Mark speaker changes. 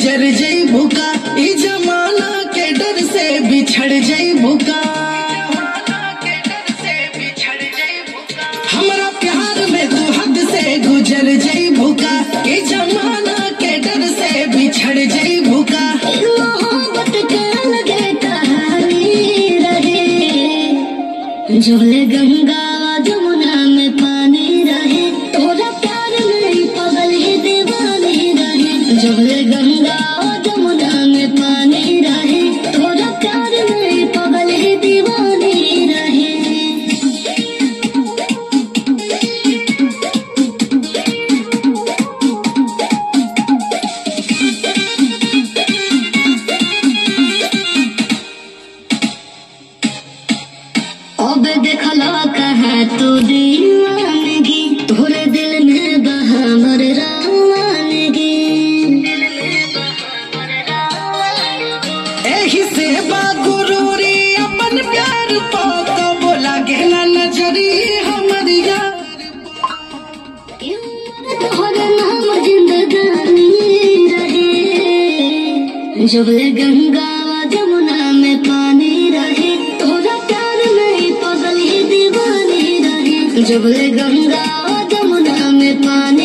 Speaker 1: गुजर जई भूखा ई जमाना के डर से बिछड़ जई भूखा हमारा प्यार में तू हद से गुजर जई भूखा जमाना के डर से बिछड़ जई भूखा
Speaker 2: जो गंगा देखला कहा तू दीवानगी। तोरे दिल में बहा मर रावानगी।
Speaker 1: एही से बागुरूरी अपन प्यार पा तो बोला गेला नजरी हमर यार।
Speaker 2: नाम जिंदगानी रहे। जब गंगा जमुना में पानी जब गंगा और जमुना में पानी